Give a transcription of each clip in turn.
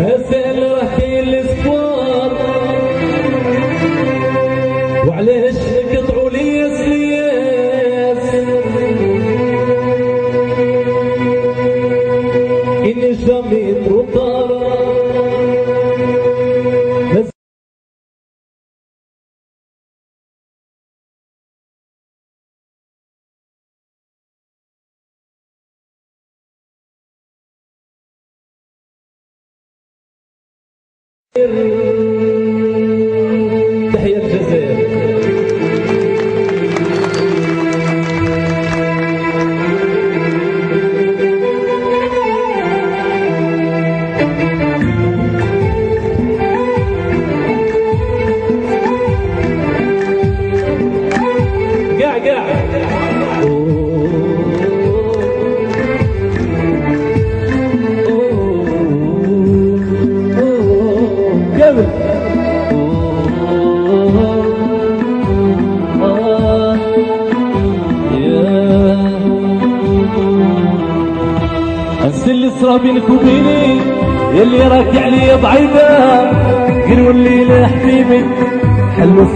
مازال راه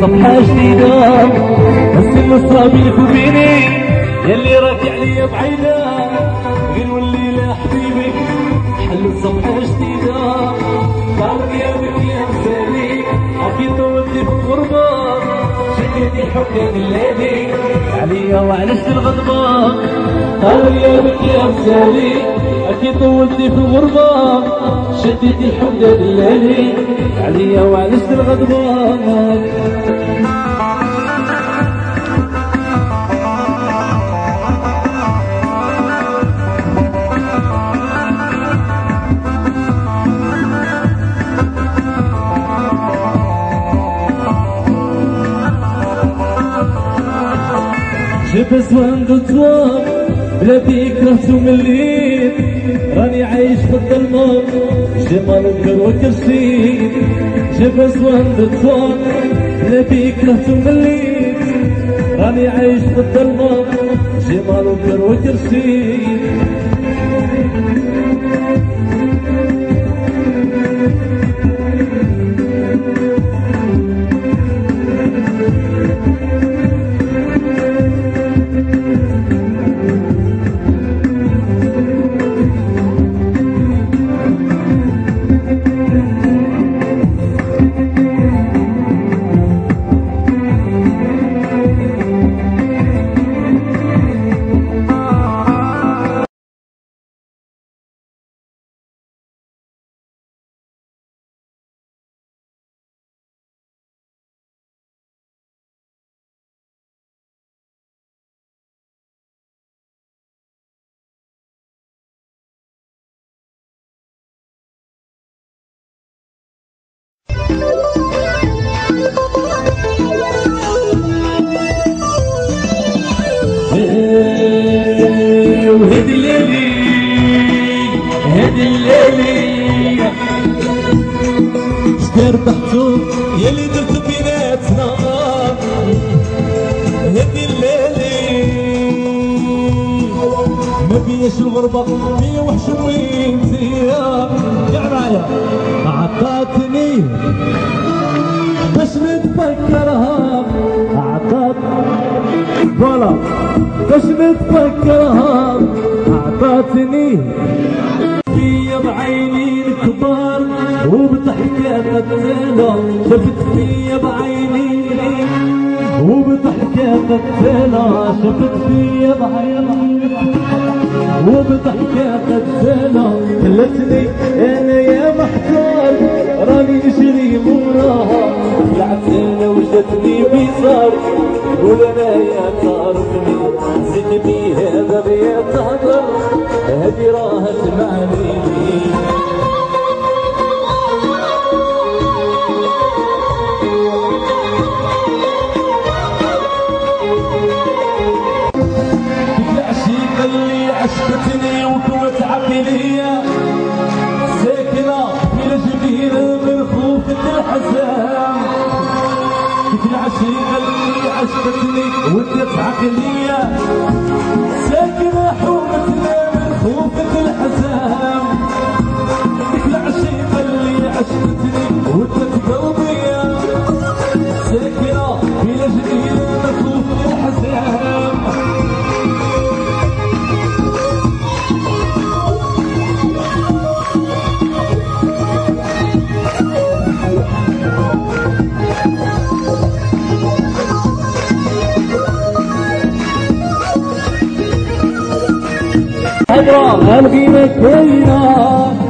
صفحة جديدة. صرا بينك وبيني يلي راك عليا بعيدة. قل الليلة حبيبي حلو صفحة جديدة. قالك يا بك يا مسالي أكيد ودي في الغربة. شديتي حكام الليلي عليا وعلاش الغضبة. قالوا يا بك يا مسالي أكيد طولتي في الغربة. شديتي الحداد الليلي عليا وعلاش الغضبة. جبس وانقطوار بلا بيك رحت ومليت راني عايش في الظلمة جمال وكر وكرسيت جبس وانقطوار بلا بيك رحت ومليت راني عايش في الظلمة جمال وكر وكرسيت بياش الغربة بيا وحش وانتي يا معايا عطاتني باش نتفكرها عطات فوالا باش نتفكرها عطاتني فيا بعيني الكبار وبضحكة قتالة شفت فيا بعيني وبضحكة قتالة شفت فيا بعيني وبضحكة قتالة خلتني أنا يا محتار. راني نجري موراها طلعت أنا وجدتني بيصار تقول أنا يا تعرفني زيد بي هذا بيا تهضر هذه راها تمعني شفتني وكنت عقلية. ساكنة في الجبير من خوف الحزام. كنت العشيقة اللي عشقتني ودت عقلية. ساكنة حومتنا من خوف الحزام. كنت العشيقة اللي عشقتني ودت قلبي. حضرة الغيمة كاينة ديك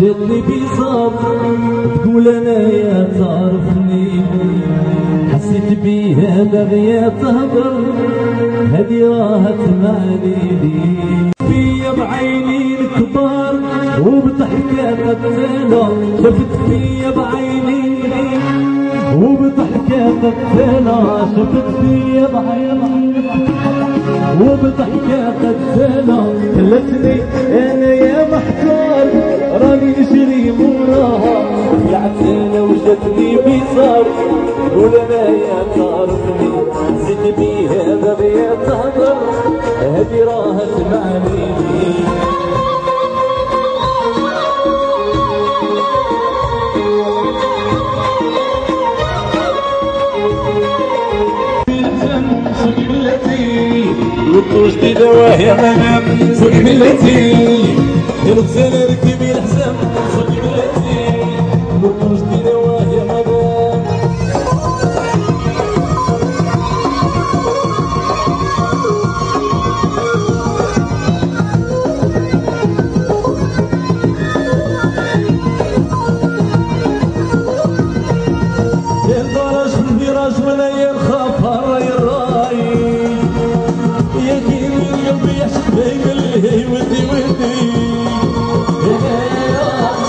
جاتني بيصاب تقول أنا يا تعرفني. حسيت بيها باغية تهضر هدي راها تمالي لي فيا بعيني الكبار وبضحكة قتالة شفت فيا بعيني وبضحكة قتالة شفت فيا بعيني وبضحكة قتالة خلتني أنا يا محتار. راني نجري موراها طلعت أنا وجدتني بيصار تقول أنا يا تعرفني زيد بيها باغية تهضر هدي راها تمعني وطوش دي دواهي غنم فوق ملتي الغزال ركبي الحزام فوق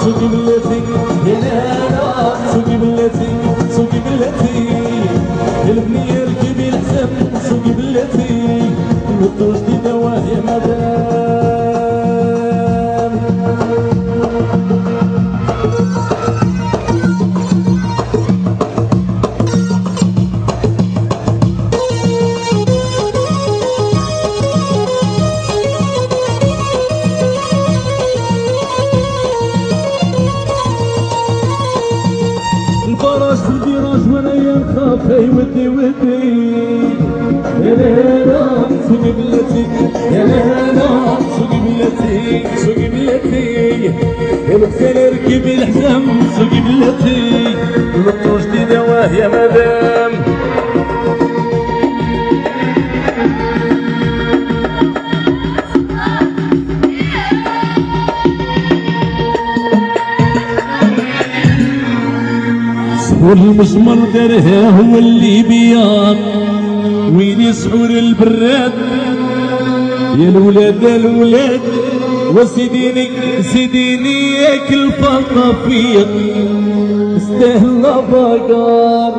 سوقي بلاتي يا لا سوقي بلاتي سوقي بلاتي سوقي بلتي الطوش دي دواه يا مدام والمسمر درها هو اللي بياض وين يسعور البراد يا الولاد يا الولاد وسيديني سيديني ياكل فطافيق استهلا بقار.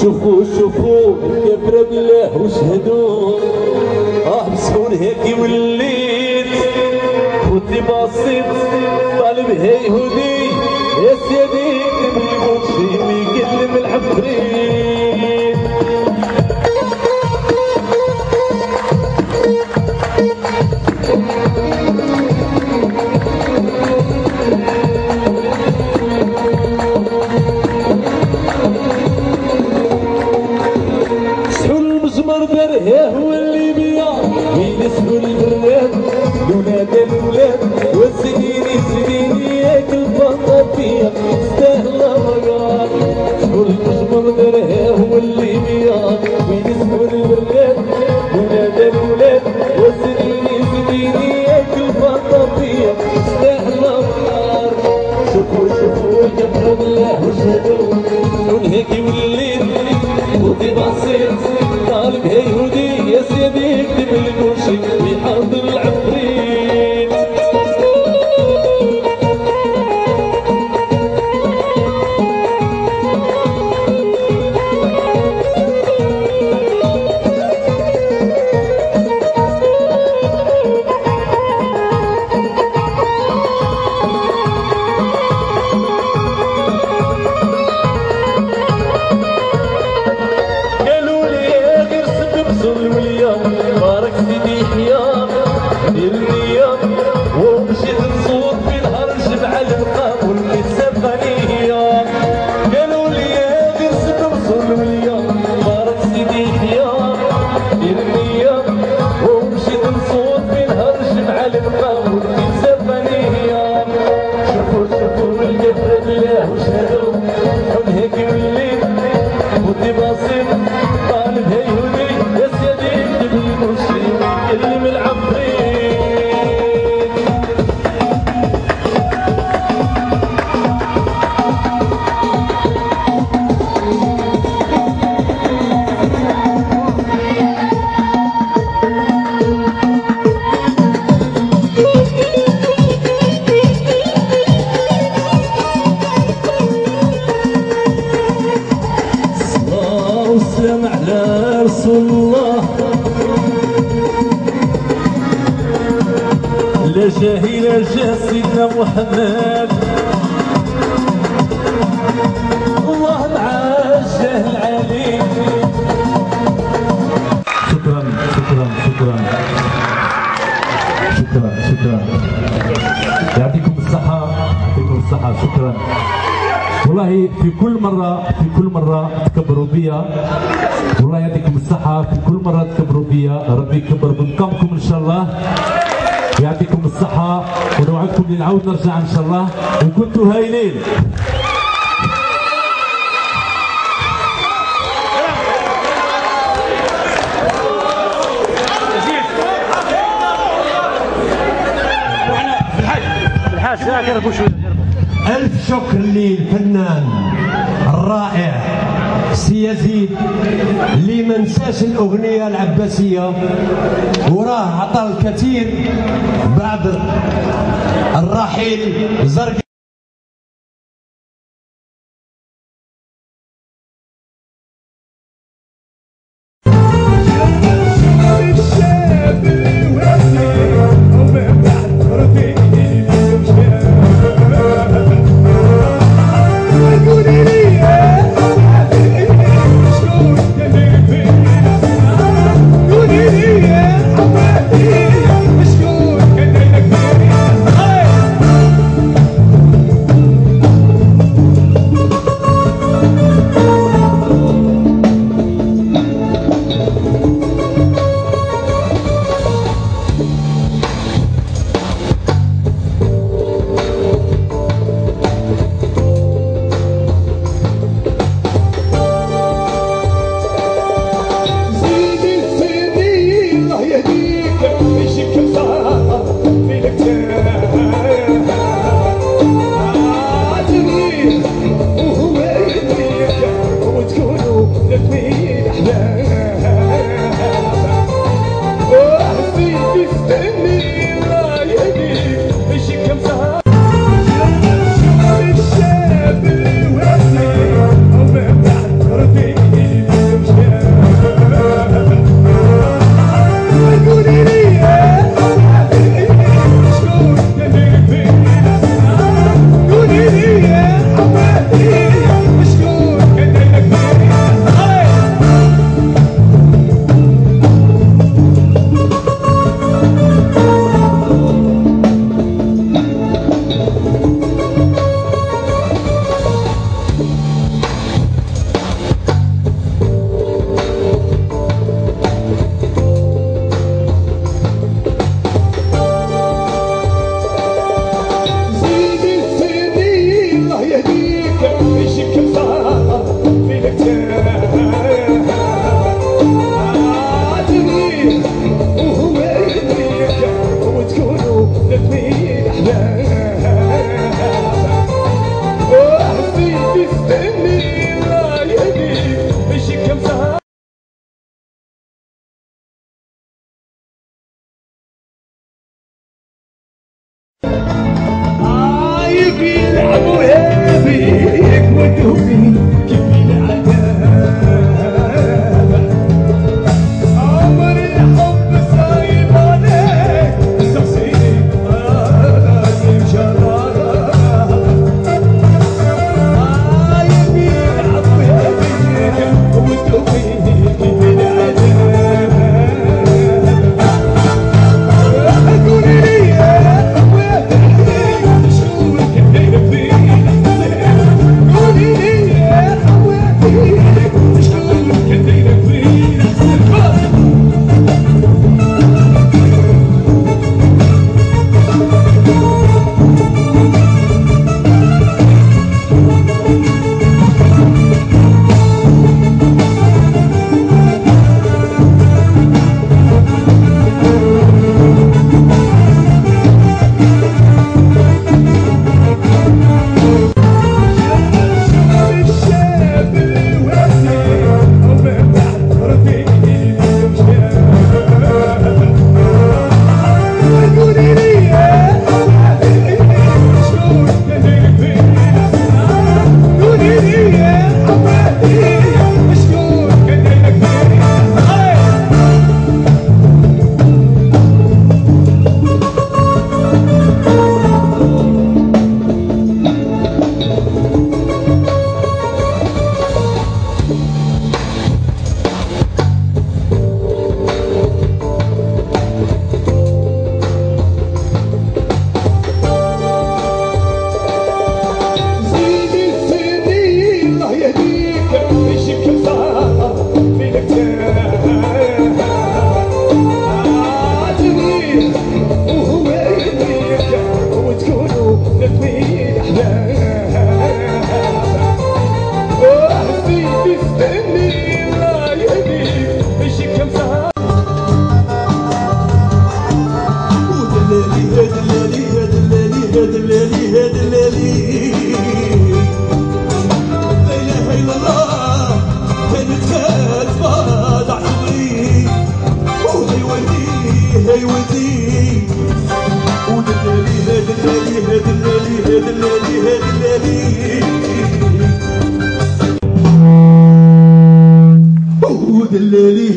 شوفوا شوفوا الكبرة بالله وشهدوا آه مسكون هيك وليت كنت بسيط طالب هيهودي الله وشهدوا والسلام على رسول الله. لا جاهي لا جاه سيدنا محمد. الله مع الجاه العليم. شكرا شكرا شكرا. شكرا شكرا. يعطيكم الصحة يعطيكم الصحة. شكرا. والله في كل مرة في كل مرة تكبروا بيا والله يعطيكم الصحة في كل مرة تكبروا بيا ربي يكبر بمقامكم إن شاء الله يعطيكم الصحة ونوعدكم نعاود نرجع إن شاء الله وكنتوا هايلين ألف شكر للفنان الرائع سي يزيد اللي ما نساش الأغنية العباسية. وراه عطى الكثير بعد الرحيل زرق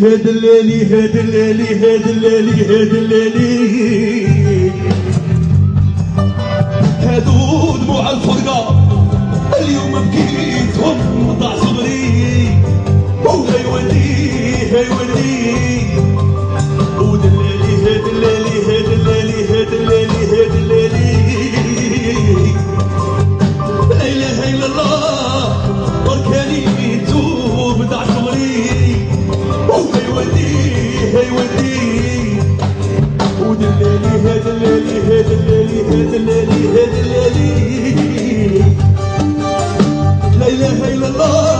هاد الليلي هاد الليلي هاد الليلي هاد الليلي. هادو دموع الفرقة اليوم بكيتهم ضاع صبري. هي هاد الليلي هاد الليلي هاد الليلي لا إله الله.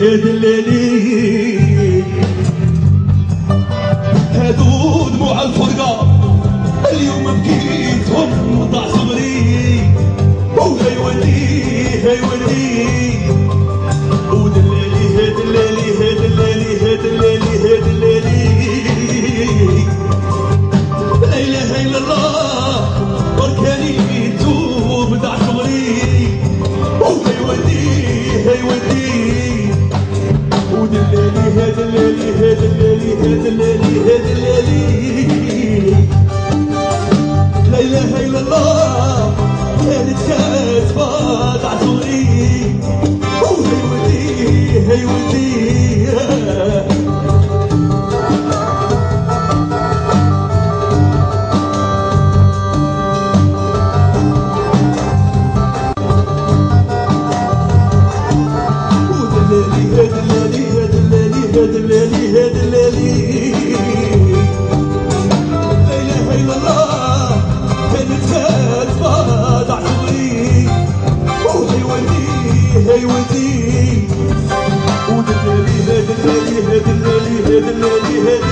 hedleli Sevmedi hediye